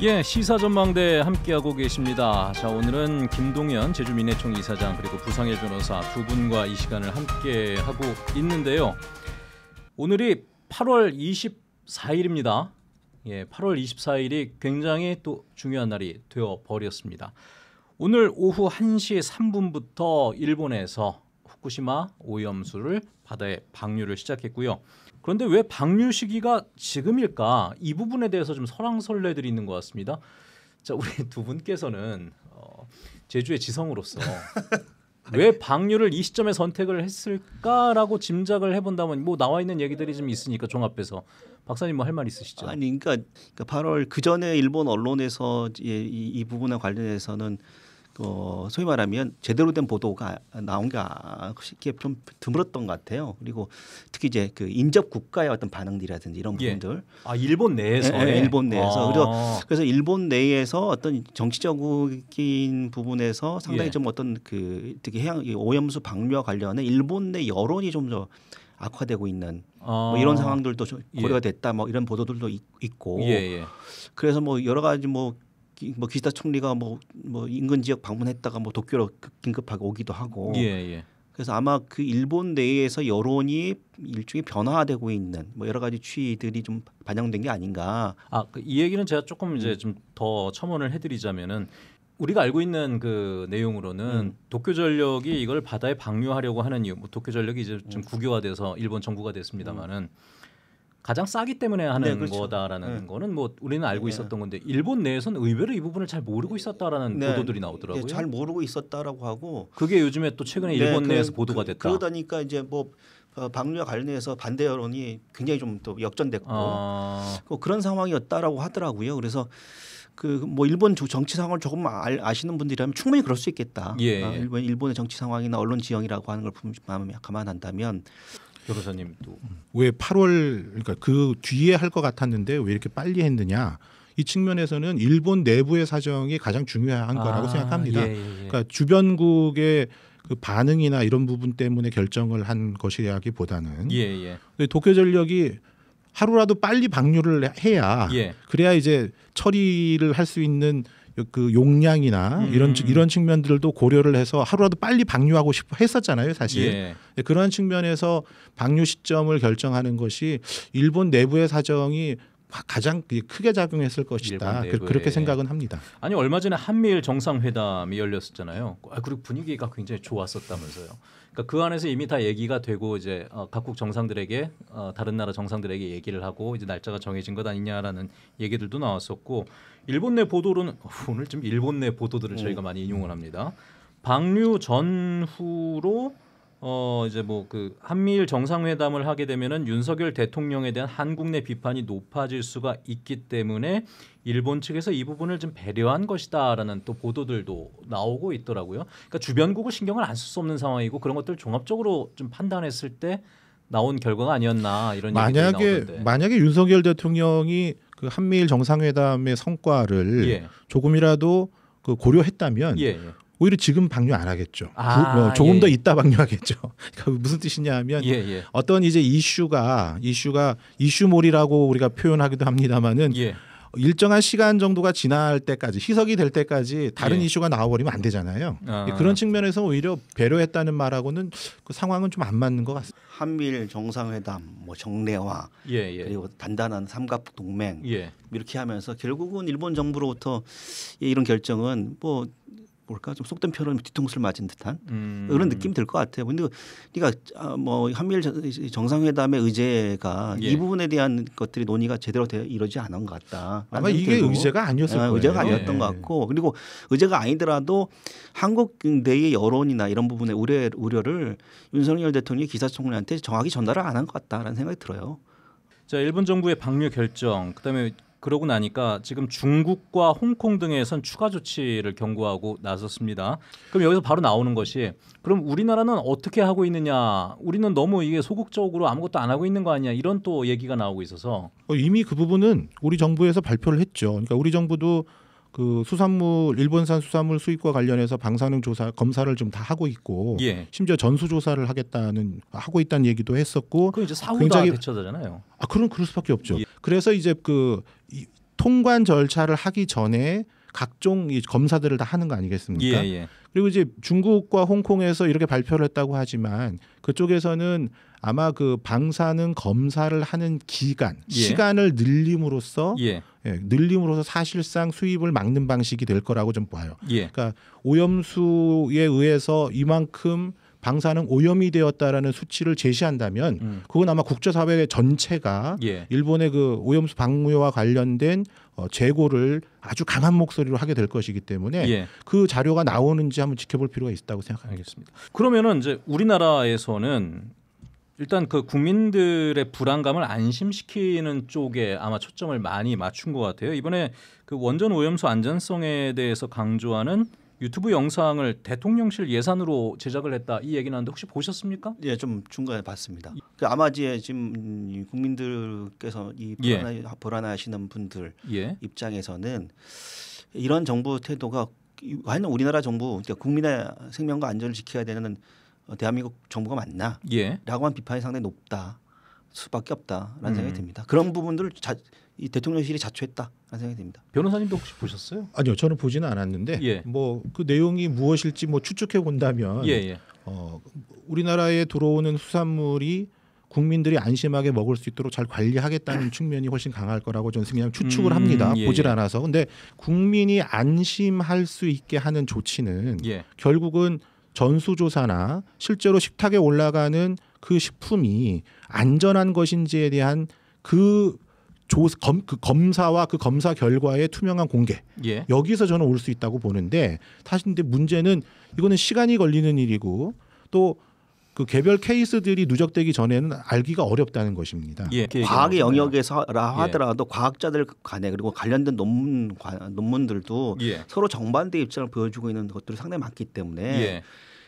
예, 시사전망대 함께하고 계십니다. 자, 오늘은 김동연 제주민해총 이사장 그리고 부상일 변호사 두 분과 이 시간을 함께하고 있는데요. 오늘이 8월 24일입니다. 예, 8월 24일이 굉장히 또 중요한 날이 되어 버렸습니다. 오늘 오후 1시 3분부터 일본에서 후쿠시마 오염수를 바다에 방류를 시작했고요. 그런데 왜 방류 시기가 지금일까? 이 부분에 대해서 좀 설왕설래들이 있는 것 같습니다. 자, 우리 두 분께서는 어, 제주의 지성으로서 왜 방류를 이 시점에 선택을 했을까라고 짐작을 해본다면 뭐 나와 있는 얘기들이 좀 있으니까 종합해서 박사님 뭐 할 말 있으시죠? 아니 그러니까, 그러니까 8월 그 전에 일본 언론에서 이, 이, 이 부분에 관련해서는 어, 소위 말하면 제대로 된 보도가 나온 게 쉽게 좀 드물었던 것 같아요. 그리고 특히 이제 그 인접 국가의 어떤 반응들이라든지 이런 예. 부분들. 아 일본 내에서 예, 예, 일본 내에서 아. 그래서 그래서 일본 내에서 어떤 정치적인 부분에서 상당히 예. 좀 어떤 그 특히 해양 이 오염수 방류와 관련해 일본 내 여론이 좀 더 악화되고 있는 아. 뭐 이런 상황들도 좀 예. 고려가 됐다 뭐 이런 보도들도 있, 있고 예, 예. 그래서 뭐 여러 가지 뭐, 기- 뭐 기시다 총리가 뭐, 뭐 인근 지역 방문했다가 뭐 도쿄로 급- 긴급하게 오기도 하고 예, 예. 그래서 아마 그 일본 내에서 여론이 일종의 변화되고 있는 뭐 여러 가지 추이들이 좀 반영된 게 아닌가. 아, 그이 얘기는 제가 조금 음. 이제 좀 더 첨언을 해드리자면은 우리가 알고 있는 그 내용으로는 음. 도쿄 전력이 이걸 바다에 방류하려고 하는 이유, 뭐 도쿄 전력이 이제 음. 좀 국유화 돼서 일본 정부가 됐습니다만은 가장 싸기 때문에 하는 네, 그렇죠. 거다라는 네. 거는 뭐 우리는 알고 네. 있었던 건데 일본 내에서는 의외로 이 부분을 잘 모르고 있었다라는 네. 보도들이 나오더라고요. 이제 잘 모르고 있었다라고 하고 그게 요즘에 또 최근에 일본 네, 내에서 그- 보도가 그- 됐다. 그러다니까 이제 뭐 어, 방류와 관련해서 반대 여론이 굉장히 좀 또 역전됐고 아, 뭐 그런 상황이었다라고 하더라고요. 그래서 그 뭐 일본 조- 정치 상황을 조금 알, 아시는 분들이라면 충분히 그럴 수 있겠다. 예, 아, 예. 일본 일본의 정치 상황이나 언론 지형이라고 하는 걸 감안한다면 변호사님 또 왜 8월 그러니까 그 뒤에 할 것 같았는데 왜 이렇게 빨리 했느냐 이 측면에서는 일본 내부의 사정이 가장 중요한 거라고 아, 생각합니다. 예, 예, 예. 그러니까 주변국의 그 반응이나 이런 부분 때문에 결정을 한 것이라기보다는 예, 예, 근데 도쿄 전력이 하루라도 빨리 방류를 해야 예. 그래야 이제 처리를 할 수 있는 그 용량이나 음. 이런 측- 이런 측면들도 고려를 해서 하루라도 빨리 방류하고 싶어 했었잖아요, 사실. 예. 네, 그러한 측면에서 방류 시점을 결정하는 것이 일본 내부의 사정이 가- 가장 크게 작용했을 것이다. 그, 내부에. 생각은 합니다. 아니 얼마 전에 한미일 정상회담이 열렸었잖아요. 아, 그리고 분위기가 굉장히 좋았었다면서요. 그러니까 그 안에서 이미 다 얘기가 되고 이제 어, 각국 정상들에게 어, 다른 나라 정상들에게 얘기를 하고 이제 날짜가 정해진 것 아니냐라는 얘기들도 나왔었고 일본 내 보도로는 어, 오늘 좀 일본 내 보도들을 저희가 많이 인용을 합니다. 방류 전후로 어 이제 뭐 그 한미일 정상회담을 하게 되면은 윤석열 대통령에 대한 한국 내 비판이 높아질 수가 있기 때문에 일본 측에서 이 부분을 좀 배려한 것이다라는 또 보도들도 나오고 있더라고요. 그러니까 주변국을 신경을 안 쓸 수 없는 상황이고 그런 것들 을 종합적으로 좀 판단했을 때 나온 결과가 아니었나 이런 만약에. 만약에 윤석열 대통령이 그 한미일 정상회담의 성과를 예. 조금이라도 그 고려했다면 예, 예. 오히려 지금 방류 안 하겠죠. 아, 구- 어, 조금 예, 더 예. 있다 방류하겠죠. 그러니까 무슨 뜻이냐면 예, 예. 어떤 이제 이슈가 이슈가 이슈몰이라고 우리가 표현하기도 합니다만은 예. 일정한 시간 정도가 지날 때까지 희석이 될 때까지 다른 예. 이슈가 나와버리면 안 되잖아요. 아. 그런 측면에서 오히려 배려했다는 말하고는 그 상황은 좀 안 맞는 것 같습니다. 한미일 정상회담, 뭐 정례화 예, 예. 그리고 단단한 삼각 동맹 예. 이렇게 하면서 결국은 일본 정부로부터 이런 결정은 뭐 뭘까 좀 속된 표현은 뒤통수를 맞은 듯한 음. 그런 느낌이 들 것 같아요. 근데 그러니까 아, 뭐 한미일 정- 정상회담의 의제가 예. 이 부분에 대한 것들이 논의가 제대로 되어 이루어지지 않은 것 같다. 아마 이게 의제가 아니었을 아, 거예요. 의제가 아니었던 예. 것 같고 그리고 의제가 아니더라도 한국 내의 여론이나 이런 부분의 우려 우려를 윤석열 대통령이 기사총리한테 정확히 전달을 안 한 것 같다라는 생각이 들어요. 자 일본 정부의 방류 결정 그다음에 그러고 나니까 지금 중국과 홍콩 등에선 추가 조치를 경고하고 나섰습니다. 그럼 여기서 바로 나오는 것이 그럼 우리나라는 어떻게 하고 있느냐? 우리는 너무 이게 소극적으로 아무것도 안 하고 있는 거 아니야? 이런 또 얘기가 나오고 있어서 어, 이미 그 부분은 우리 정부에서 발표를 했죠. 그러니까 우리 정부도 그 수산물 일본산 수산물 수입과 관련해서 방사능 조사 검사를 좀 다 하고 있고 예. 심지어 전수 조사를 하겠다는 하고 있다는 얘기도 했었고 그 이제 사후다 굉장히- 대처자잖아요. 아 그런 그럴 수밖에 없죠. 예. 그래서 이제 그 이, 통관 절차를 하기 전에 각종 이 검사들을 다 하는 거 아니겠습니까? 예, 예. 그리고 이제 중국과 홍콩에서 이렇게 발표를 했다고 하지만 그쪽에서는 아마 그 방사능 검사를 하는 기간, 예. 시간을 늘림으로써 예. 예, 늘림으로써 사실상 수입을 막는 방식이 될 거라고 좀 봐요. 예. 그러니까 오염수에 의해서 이만큼 방사능 오염이 되었다라는 수치를 제시한다면 음. 그건 아마 국제사회 전체가 예. 일본의 그 오염수 방류와 관련된 어, 재고를 아주 강한 목소리로 하게 될 것이기 때문에 예. 그 자료가 나오는지 한번 지켜볼 필요가 있다고 생각합니다. 알겠습니다. 그러면은 이제 우리나라에서는 일단 그 국민들의 불안감을 안심시키는 쪽에 아마 초점을 많이 맞춘 것 같아요. 이번에 그 원전 오염수 안전성에 대해서 강조하는 유튜브 영상을 대통령실 예산으로 제작을 했다 이 얘기 나는데 혹시 보셨습니까? 예, 좀 중간에 봤습니다. 그 아마 이제 지금 이 국민들께서 이 예. 불안해, 불안해하시는 분들 예. 입장에서는 이런 정부 태도가 과연 우리나라 정부 그러니까 국민의 생명과 안전을 지켜야 되는 어, 대한민국 정부가 맞나? 예. 라고 한 비판이 상당히 높다 수밖에 없다라는 음. 생각이 듭니다. 그런 부분들을 자, 이 대통령실이 자초했다라는 생각이 듭니다. 변호사님도 혹시 보셨어요? 아니요, 저는 보지는 않았는데 예. 뭐그 내용이 무엇일지 뭐 추측해 본다면 예, 예. 어, 우리나라에 들어오는 수산물이 국민들이 안심하게 먹을 수 있도록 잘 관리하겠다는 측면이 훨씬 강할 거라고 저는 그냥 추측을 음, 합니다. 예, 보질 예. 않아서. 근데 국민이 안심할 수 있게 하는 조치는 예. 결국은 전수조사나 실제로 식탁에 올라가는 그 식품이 안전한 것인지에 대한 그, 조, 검, 그 검사와 그 검사 결과의 투명한 공개 예. 여기서 저는 올 수 있다고 보는데 사실 근데 문제는 이거는 시간이 걸리는 일이고 또 그 개별 케이스들이 누적되기 전에는 알기가 어렵다는 것입니다. 예. 그 과학의. 영역에서라 예. 하더라도 과학자들 간에 그리고 관련된 논문 관- 논문들도 예. 서로 정반대 입장을 보여주고 있는 것들이 상당히 많기 때문에 예.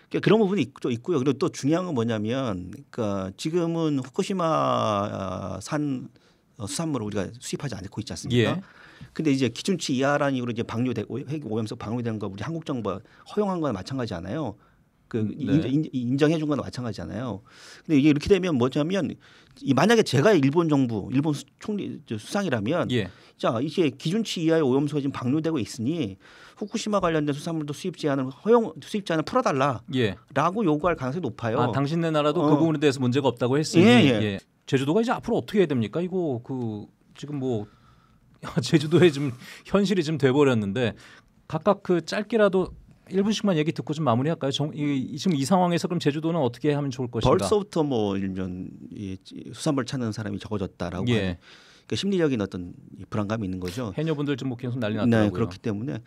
그러니까 그런 부분이 있- 또 있고요. 그리고 또 중요한 건 뭐냐면, 그러니까 지금은 후쿠시마 아, 산 어, 수산물을 우리가 수입하지 않고 있지 않습니까? 예. 근데 이제 기준치 이하라는 이유로 이제 방류되고 핵 오염수 방류된 거 우리 한국 정부가 허용한 거나 마찬가지잖아요. 그 네. 인- 인, 정해준 거나 마찬가지잖아요. 근데 이게 이렇게 되면 뭐냐면 이 만약에 제가 일본 정부, 일본 수- 총리 저 수상이라면 예. 자 이게 기준치 이하의 오염수가 지금 방류되고 있으니 후쿠시마 관련된 수산물도 수입 제한을 허용 수입 제한을 풀어달라. 예. 라고 요구할 가능성이 높아요. 아, 당신네 나라도 그 어. 부분에 대해서 문제가 없다고 했으니 예, 예, 예. 제주도가 이제 앞으로 어떻게 해야 됩니까? 이거 그 지금 뭐 제주도에 좀 현실이 좀 돼버렸는데 각각 그 짧게라도 1분씩만 얘기 듣고 좀 마무리할까요? 정, 이, 이- 지금 이 상황에서 그럼 제주도는 어떻게 하면 좋을 것인가? 벌써부터 뭐 일면 이 수산물 찾는 사람이 적어졌다라고 예. 하는 그러니까 심리적인 어떤 이 불안감이 있는 거죠. 해녀분들 좀뭐 계속 난리 났더라고요. 네, 그렇기 때문에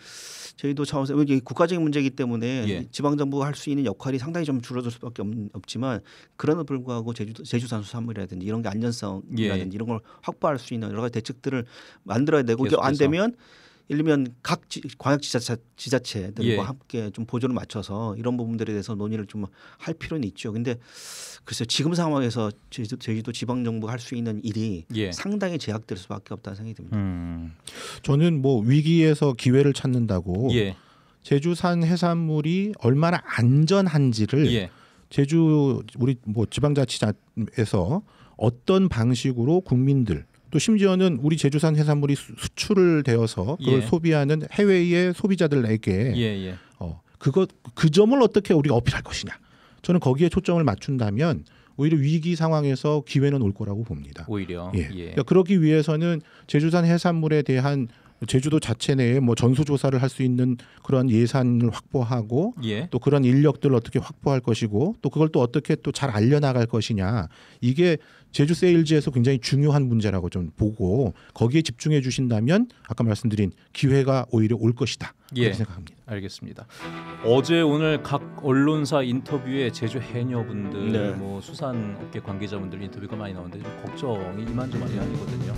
저희도 차원에서 이게 국가적인 문제이기 때문에 예. 지방 정부가 할 수 있는 역할이 상당히 좀 줄어들 수밖에 없, 없지만 그럼에도 불구하고 제주 제주산 수산물이라든지 이런 게 안전성이라든지 예. 이런 걸 확보할 수 있는 여러 가지 대책들을 만들어야 되고 안. 되면 예를 들면 각 지, 광역 지자체, 지자체들과 예. 함께 좀 보조를 맞춰서 이런 부분들에 대해서 논의를 좀 할 필요는 있죠. 근데 글쎄요 지금 상황에서 제주도, 제주도 지방 정부가 할 수 있는 일이 예. 상당히 제약될 수밖에 없다는 생각이 듭니다. 음. 저는 뭐 위기에서 기회를 찾는다고 예. 제주산 해산물이 얼마나 안전한지를 예. 제주 우리 뭐 지방자치단에서 어떤 방식으로 국민들 또 심지어는 우리 제주산 해산물이 수- 수출을 되어서 그걸 예. 소비하는 해외의 소비자들에게 예. 예. 어 그것 그 점을 어떻게 우리가 어필할 것이냐 저는 거기에 초점을 맞춘다면 오히려 위기 상황에서 기회는 올 거라고 봅니다. 오히려 예. 예. 그러니까 그러기 위해서는 제주산 해산물에 대한 제주도 자체 내에 뭐 전수 조사를 할 수 있는 그런 예산을 확보하고 예. 또 그런 인력들을 어떻게 확보할 것이고 또 그걸 또 어떻게 또 잘 알려 나갈 것이냐 이게 제주 세일즈에서 굉장히 중요한 문제라고 좀 보고 거기에 집중해 주신다면 아까 말씀드린 기회가 오히려 올 것이다 그렇게 예. 생각합니다. 알겠습니다. 어제 오늘 각 언론사 인터뷰에 제주 해녀분들, 네. 뭐 수산업계 관계자분들 인터뷰가 많이 나오는데 좀 걱정이 이만저만이 아니거든요.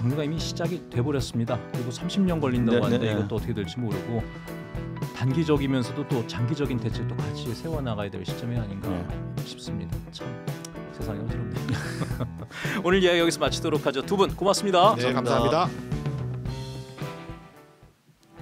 방류가 이미 시작이 돼버렸습니다. 그리고 30년 걸린다고 네, 하는데 네. 이것도 어떻게 될지 모르고 단기적이면서도 또 장기적인 대책도 같이 세워 나가야 될 시점이 아닌가 네. 싶습니다. 참 세상이 어지럽네요. 오늘 이야기 여기서 마치도록 하죠. 두 분 고맙습니다. 네, 감사합니다.